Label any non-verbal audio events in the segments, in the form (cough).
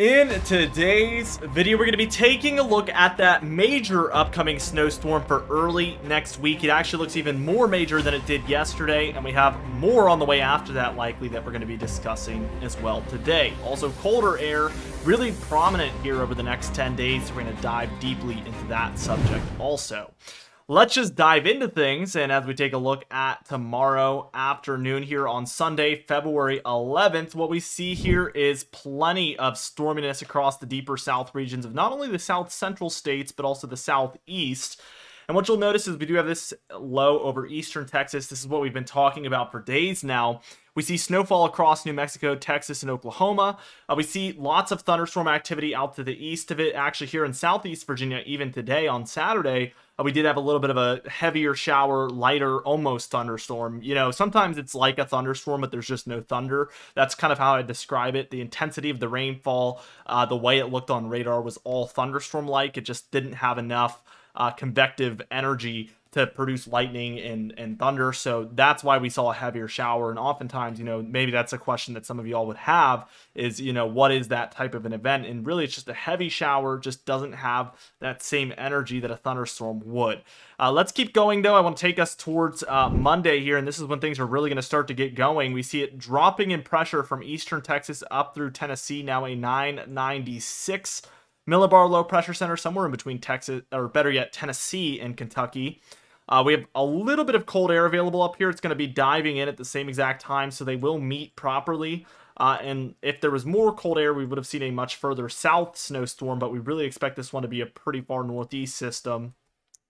In today's video, we're going to be taking a look at that major upcoming snowstorm for early next week. It actually looks even more major than it did yesterday, and we have more on the way after that likely that we're going to be discussing as well today. Also, colder air really prominent here over the next 10 days, we're going to dive deeply into that subject also let's just dive into things. And as we take a look at tomorrow afternoon here on Sunday, February 11th, what we see here is plenty of storminess across the deeper south regions of not only the south central states, but also the southeast. And what you'll notice is we do have this low over eastern Texas. This is what we've been talking about for days now. We see snowfall across New Mexico, Texas, and Oklahoma. Uh, we see lots of thunderstorm activity out to the east of it. Actually, here in southeast Virginia, even today on Saturday, uh, we did have a little bit of a heavier shower, lighter, almost thunderstorm. You know, sometimes it's like a thunderstorm, but there's just no thunder. That's kind of how I describe it. The intensity of the rainfall, uh, the way it looked on radar was all thunderstorm like. It just didn't have enough uh, convective energy to produce lightning and, and thunder. So that's why we saw a heavier shower. And oftentimes, you know, maybe that's a question that some of y'all would have is, you know, what is that type of an event? And really, it's just a heavy shower, just doesn't have that same energy that a thunderstorm would. Uh, let's keep going, though. I want to take us towards uh, Monday here, and this is when things are really going to start to get going. We see it dropping in pressure from eastern Texas up through Tennessee, now a 996 millibar low pressure center somewhere in between Texas, or better yet, Tennessee and Kentucky. Uh, we have a little bit of cold air available up here. It's going to be diving in at the same exact time, so they will meet properly. Uh, and if there was more cold air, we would have seen a much further south snowstorm, but we really expect this one to be a pretty far northeast system,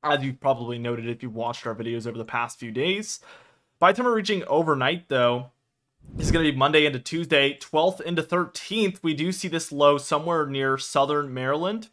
as you've probably noted if you've watched our videos over the past few days. By the time we're reaching overnight, though, is going to be Monday into Tuesday, 12th into 13th. We do see this low somewhere near southern Maryland.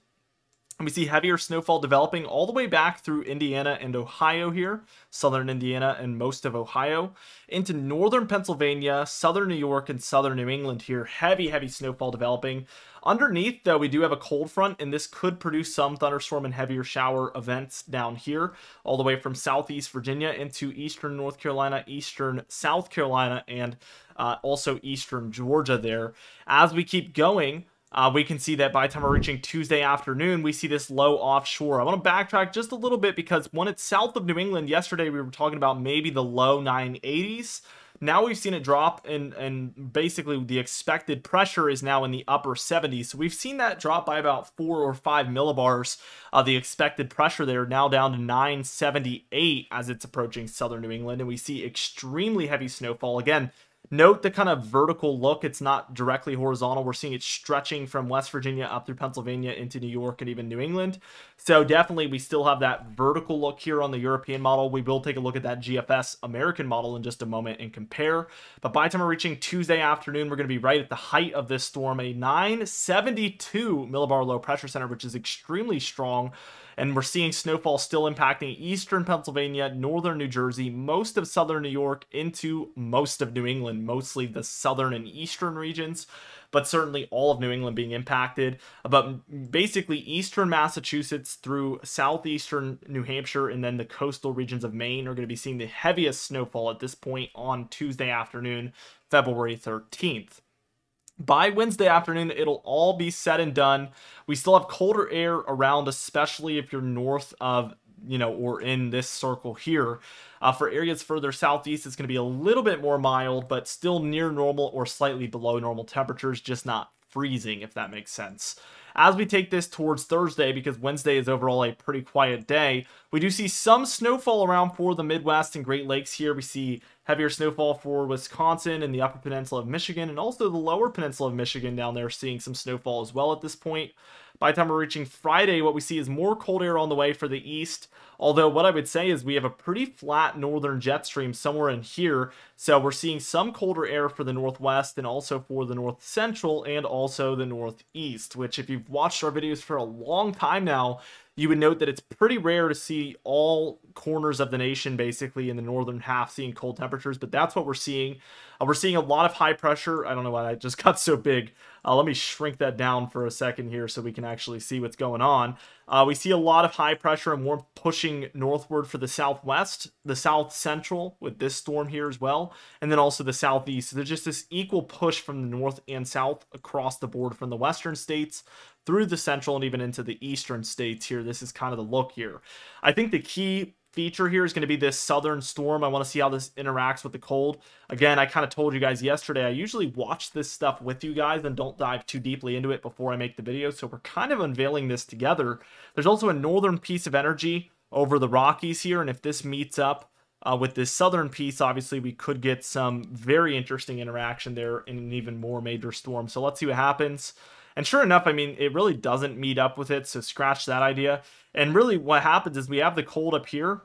We see heavier snowfall developing all the way back through Indiana and Ohio here, southern Indiana and most of Ohio, into northern Pennsylvania, southern New York, and southern New England here. Heavy, heavy snowfall developing. Underneath, though, we do have a cold front, and this could produce some thunderstorm and heavier shower events down here, all the way from southeast Virginia into eastern North Carolina, eastern South Carolina, and uh, also eastern Georgia there. As we keep going, uh, we can see that by the time we're reaching Tuesday afternoon, we see this low offshore. I want to backtrack just a little bit because when it's south of New England, yesterday we were talking about maybe the low 980s. Now we've seen it drop, and, and basically the expected pressure is now in the upper 70s. So we've seen that drop by about four or five millibars. Uh, the expected pressure there now down to 978 as it's approaching southern New England, and we see extremely heavy snowfall. Again, Note the kind of vertical look. It's not directly horizontal. We're seeing it stretching from West Virginia up through Pennsylvania into New York and even New England. So definitely we still have that vertical look here on the European model. We will take a look at that GFS American model in just a moment and compare. But by the time we're reaching Tuesday afternoon, we're going to be right at the height of this storm, a 972 millibar low pressure center, which is extremely strong and we're seeing snowfall still impacting eastern Pennsylvania, northern New Jersey, most of southern New York, into most of New England, mostly the southern and eastern regions, but certainly all of New England being impacted. But basically, eastern Massachusetts through southeastern New Hampshire and then the coastal regions of Maine are going to be seeing the heaviest snowfall at this point on Tuesday afternoon, February 13th. By Wednesday afternoon, it'll all be said and done. We still have colder air around, especially if you're north of, you know, or in this circle here. Uh, for areas further southeast, it's going to be a little bit more mild, but still near normal or slightly below normal temperatures, just not freezing, if that makes sense. As we take this towards Thursday, because Wednesday is overall a pretty quiet day, we do see some snowfall around for the Midwest and Great Lakes here. We see heavier snowfall for Wisconsin and the upper peninsula of Michigan, and also the lower peninsula of Michigan down there seeing some snowfall as well at this point. By the time we're reaching Friday, what we see is more cold air on the way for the east. Although what I would say is we have a pretty flat northern jet stream somewhere in here. So we're seeing some colder air for the northwest and also for the north central and also the northeast, which if you've watched our videos for a long time now, you would note that it's pretty rare to see all corners of the nation basically in the northern half seeing cold temperatures, but that's what we're seeing. Uh, we're seeing a lot of high pressure. I don't know why I just (laughs) got so big. Uh, let me shrink that down for a second here so we can actually see what's going on. Uh, we see a lot of high pressure and warmth pushing northward for the southwest, the south central with this storm here as well, and then also the southeast. So there's just this equal push from the north and south across the board from the western states through the central and even into the eastern states here. This is kind of the look here. I think the key feature here is going to be this southern storm. I want to see how this interacts with the cold. Again, I kind of told you guys yesterday, I usually watch this stuff with you guys and don't dive too deeply into it before I make the video. So we're kind of unveiling this together. There's also a northern piece of energy over the Rockies here. And if this meets up uh, with this southern piece, obviously we could get some very interesting interaction there in an even more major storm. So let's see what happens. And sure enough, I mean, it really doesn't meet up with it, so scratch that idea. And really what happens is we have the cold up here,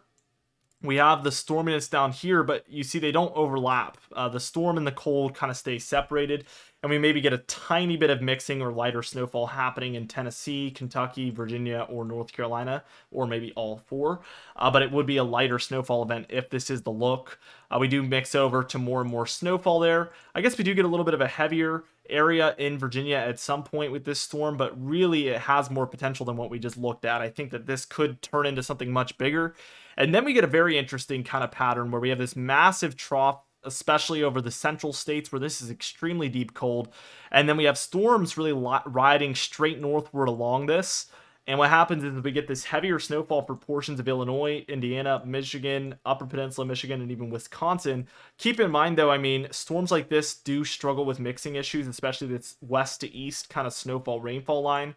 we have the storminess down here, but you see they don't overlap. Uh, the storm and the cold kind of stay separated, and we maybe get a tiny bit of mixing or lighter snowfall happening in Tennessee, Kentucky, Virginia, or North Carolina, or maybe all four. Uh, but it would be a lighter snowfall event if this is the look. Uh, we do mix over to more and more snowfall there. I guess we do get a little bit of a heavier area in Virginia at some point with this storm, but really it has more potential than what we just looked at. I think that this could turn into something much bigger. And then we get a very interesting kind of pattern where we have this massive trough especially over the central states where this is extremely deep cold. And then we have storms really riding straight northward along this. And what happens is we get this heavier snowfall for portions of Illinois, Indiana, Michigan, Upper Peninsula, Michigan, and even Wisconsin. Keep in mind, though, I mean, storms like this do struggle with mixing issues, especially this west to east kind of snowfall rainfall line.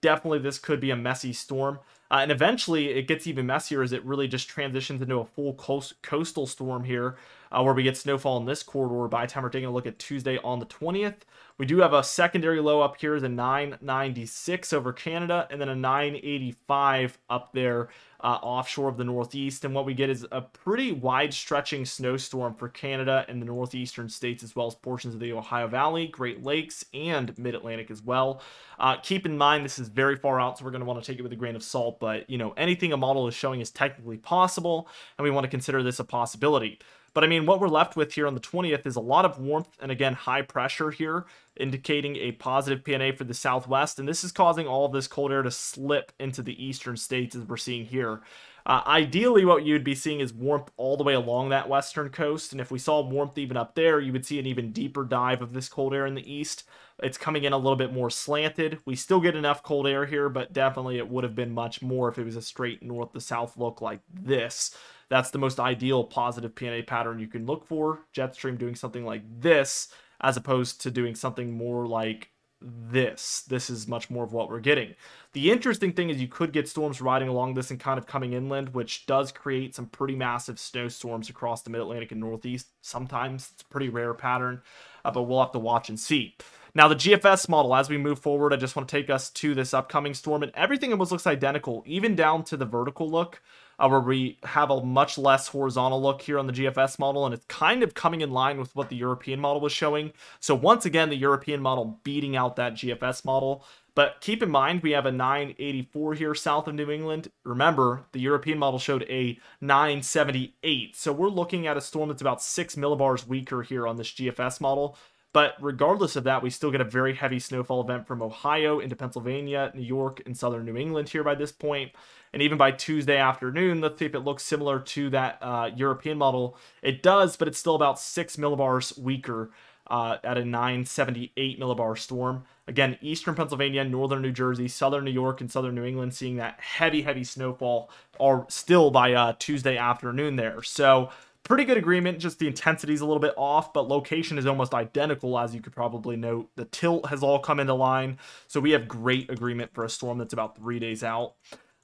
Definitely, this could be a messy storm. Uh, and eventually, it gets even messier as it really just transitions into a full coast, coastal storm here, uh, where we get snowfall in this corridor by the time we're taking a look at Tuesday on the 20th. We do have a secondary low up here, the 996 over Canada, and then a 985 up there uh, offshore of the Northeast. And what we get is a pretty wide stretching snowstorm for Canada and the northeastern states, as well as portions of the Ohio Valley, Great Lakes, and Mid Atlantic as well. Uh, keep in mind, this is very far out, so we're going to want to take it with a grain of salt. But, you know, anything a model is showing is technically possible, and we want to consider this a possibility. But I mean, what we're left with here on the 20th is a lot of warmth and again, high pressure here, indicating a positive PNA for the southwest. And this is causing all of this cold air to slip into the eastern states as we're seeing here. Uh, ideally, what you'd be seeing is warmth all the way along that western coast. And if we saw warmth even up there, you would see an even deeper dive of this cold air in the east. It's coming in a little bit more slanted. We still get enough cold air here, but definitely it would have been much more if it was a straight north to south look like this. That's the most ideal positive PNA pattern you can look for. Jetstream doing something like this as opposed to doing something more like this. This is much more of what we're getting. The interesting thing is you could get storms riding along this and kind of coming inland, which does create some pretty massive snowstorms across the mid-Atlantic and Northeast. Sometimes it's a pretty rare pattern, uh, but we'll have to watch and see. Now, the GFS model, as we move forward, I just want to take us to this upcoming storm, and everything almost looks identical, even down to the vertical look uh, where we have a much less horizontal look here on the GFS model, and it's kind of coming in line with what the European model was showing. So once again, the European model beating out that GFS model. But keep in mind, we have a 984 here south of New England. Remember, the European model showed a 978. So we're looking at a storm that's about 6 millibars weaker here on this GFS model. But regardless of that, we still get a very heavy snowfall event from Ohio into Pennsylvania, New York, and southern New England here by this point. And even by Tuesday afternoon, let's see if it looks similar to that uh, European model. It does, but it's still about 6 millibars weaker uh, at a 978 millibar storm. Again, eastern Pennsylvania, northern New Jersey, southern New York, and southern New England seeing that heavy, heavy snowfall are still by uh, Tuesday afternoon there. So pretty good agreement. Just the intensity is a little bit off, but location is almost identical, as you could probably note. The tilt has all come into line, so we have great agreement for a storm that's about three days out.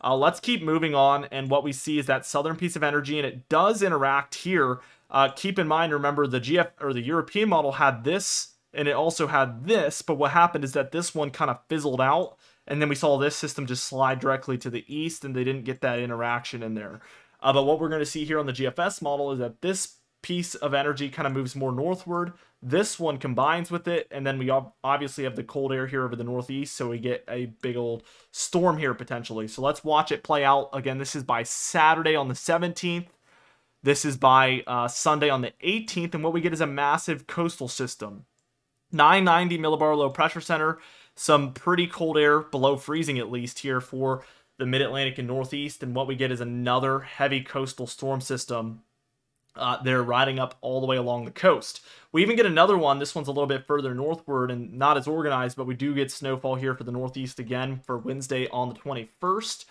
Uh, let's keep moving on, and what we see is that southern piece of energy, and it does interact here. Uh, keep in mind, remember the GF or the European model had this, and it also had this, but what happened is that this one kind of fizzled out, and then we saw this system just slide directly to the east, and they didn't get that interaction in there. Uh, but what we're going to see here on the GFS model is that this piece of energy kind of moves more northward. This one combines with it, and then we obviously have the cold air here over the northeast, so we get a big old storm here potentially. So let's watch it play out. Again, this is by Saturday on the 17th. This is by uh, Sunday on the 18th, and what we get is a massive coastal system. 990 millibar low pressure center, some pretty cold air below freezing at least here for the mid Atlantic and Northeast. And what we get is another heavy coastal storm system. Uh, they're riding up all the way along the coast. We even get another one. This one's a little bit further northward and not as organized, but we do get snowfall here for the Northeast again for Wednesday on the 21st.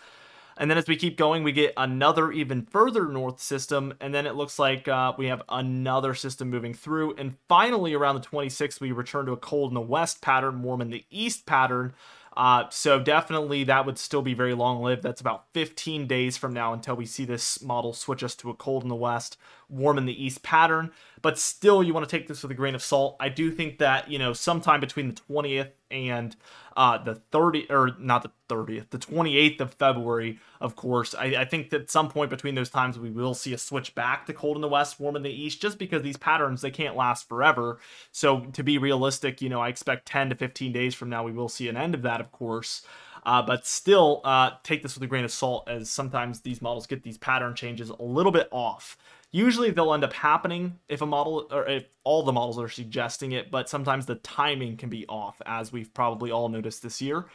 And then as we keep going, we get another even further north system. And then it looks like uh, we have another system moving through. And finally, around the 26th, we return to a cold in the west pattern, warm in the east pattern. Uh, so definitely that would still be very long lived. That's about 15 days from now until we see this model switch us to a cold in the west, warm in the east pattern. But still, you want to take this with a grain of salt. I do think that, you know, sometime between the 20th and uh, the 30 or not the 30th, the 28th of February, of course. I, I, think that at some point between those times we will see a switch back to cold in the west, warm in the east, just because these patterns they can't last forever. So to be realistic, you know, I expect 10 to 15 days from now we will see an end of that, of course. Uh, but still, uh, take this with a grain of salt, as sometimes these models get these pattern changes a little bit off. Usually they'll end up happening if a model or if all the models are suggesting it, but sometimes the timing can be off, as we've probably all noticed this year.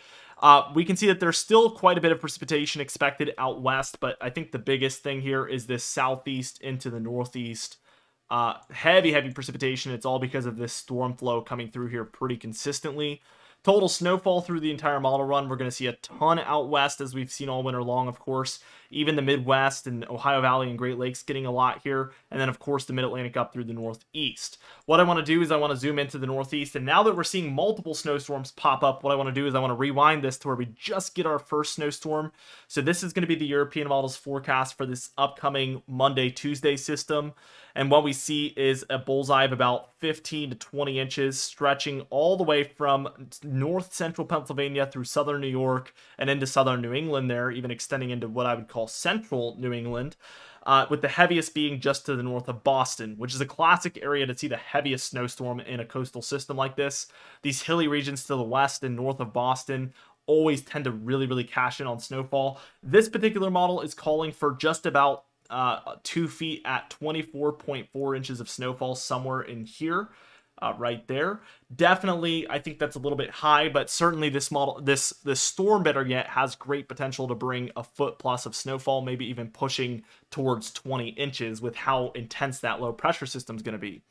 Uh, we can see that there's still quite a bit of precipitation expected out west, but I think the biggest thing here is this southeast into the northeast. Uh, heavy, heavy precipitation. It's all because of this storm flow coming through here pretty consistently. Total snowfall through the entire model run, we're going to see a ton out west, as we've seen all winter long, of course. Even the Midwest and Ohio Valley and Great Lakes getting a lot here. And then, of course, the Mid-Atlantic up through the Northeast. What I want to do is I want to zoom into the Northeast. And now that we're seeing multiple snowstorms pop up, what I want to do is I want to rewind this to where we just get our first snowstorm. So this is going to be the European models forecast for this upcoming Monday, Tuesday system. And what we see is a bullseye of about 15 to 20 inches, stretching all the way from north central Pennsylvania through southern New York and into southern New England, there, even extending into what I would call central New England. Uh, with the heaviest being just to the north of Boston, which is a classic area to see the heaviest snowstorm in a coastal system like this. These hilly regions to the west and north of Boston always tend to really, really cash in on snowfall. This particular model is calling for just about uh, two feet at 24.4 inches of snowfall somewhere in here. Uh, right there. Definitely, I think that's a little bit high, but certainly this model, this this storm, better yet, has great potential to bring a foot plus of snowfall, maybe even pushing towards 20 inches with how intense that low pressure system is going to be.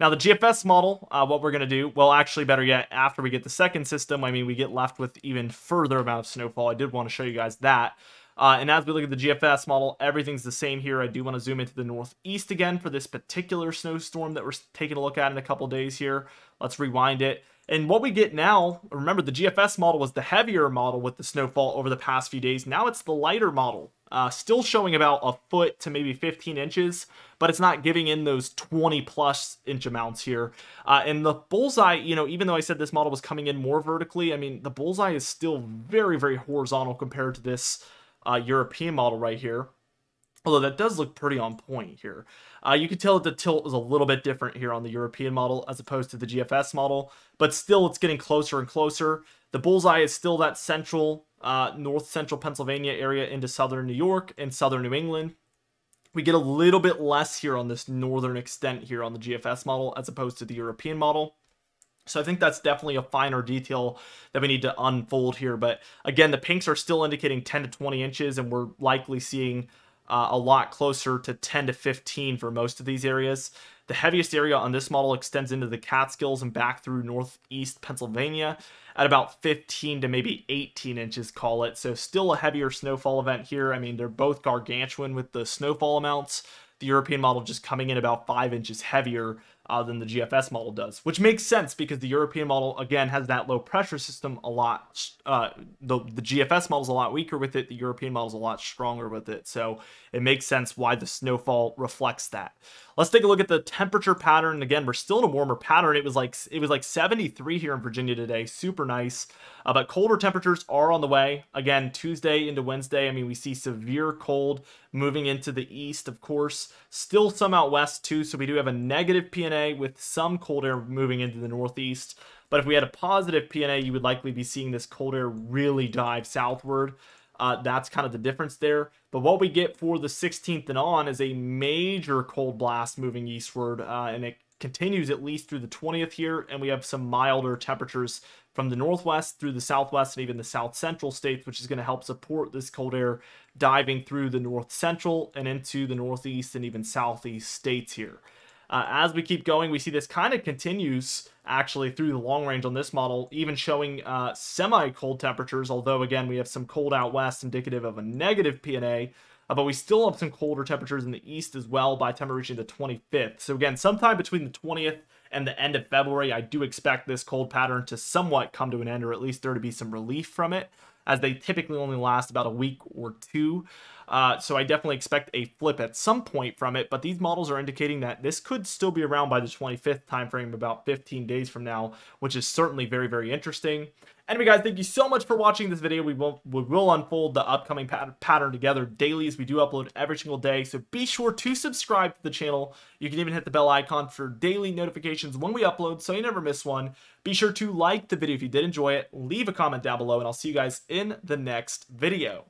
Now, the GFS model, uh, what we're going to do, well, actually, better yet, after we get the second system, I mean, we get left with even further amount of snowfall. I did want to show you guys that. Uh, and as we look at the GFS model, everything's the same here. I do want to zoom into the northeast again for this particular snowstorm that we're taking a look at in a couple days here. Let's rewind it. And what we get now, remember the GFS model was the heavier model with the snowfall over the past few days. Now it's the lighter model, uh, still showing about a foot to maybe 15 inches, but it's not giving in those 20 plus inch amounts here. Uh, and the bullseye, you know, even though I said this model was coming in more vertically, I mean, the bullseye is still very, very horizontal compared to this uh, European model right here. Although that does look pretty on point here. Uh, you can tell that the tilt is a little bit different here on the European model as opposed to the GFS model, but still it's getting closer and closer. The bullseye is still that central, uh, north central Pennsylvania area into southern New York and southern New England. We get a little bit less here on this northern extent here on the GFS model as opposed to the European model. So I think that's definitely a finer detail that we need to unfold here. But again, the pinks are still indicating 10 to 20 inches, and we're likely seeing uh, a lot closer to 10 to 15 for most of these areas. The heaviest area on this model extends into the Catskills and back through northeast Pennsylvania at about 15 to maybe 18 inches, call it. So still a heavier snowfall event here. I mean, they're both gargantuan with the snowfall amounts. The European model just coming in about 5 inches heavier uh, than the GFS model does, which makes sense because the European model again has that low pressure system a lot. Uh, the the GFS model is a lot weaker with it. The European model is a lot stronger with it, so it makes sense why the snowfall reflects that. Let's take a look at the temperature pattern. Again, we're still in a warmer pattern. It was like it was like 73 here in Virginia today, super nice. Uh, but colder temperatures are on the way. Again, Tuesday into Wednesday. I mean, we see severe cold moving into the east, of course. Still some out west too. So we do have a negative PNA with some cold air moving into the northeast. But if we had a positive PNA, you would likely be seeing this cold air really dive southward. Uh, that's kind of the difference there. But what we get for the 16th and on is a major cold blast moving eastward, uh, and it continues at least through the 20th here, and we have some milder temperatures from the northwest through the southwest and even the south central states, which is going to help support this cold air diving through the north central and into the northeast and even southeast states here. Uh, as we keep going, we see this kind of continues actually through the long range on this model, even showing uh, semi-cold temperatures, although again, we have some cold out west indicative of a negative PNA, uh, but we still have some colder temperatures in the east as well by the time we're reaching the 25th. So again, sometime between the 20th and the end of February, I do expect this cold pattern to somewhat come to an end, or at least there to be some relief from it as they typically only last about a week or two. Uh, so I definitely expect a flip at some point from it, but these models are indicating that this could still be around by the 25th timeframe, about 15 days from now, which is certainly very, very interesting. Anyway, guys, thank you so much for watching this video. We will, we will unfold the upcoming pat pattern together daily as we do upload every single day. So be sure to subscribe to the channel. You can even hit the bell icon for daily notifications when we upload so you never miss one. Be sure to like the video if you did enjoy it. Leave a comment down below, and I'll see you guys in the next video.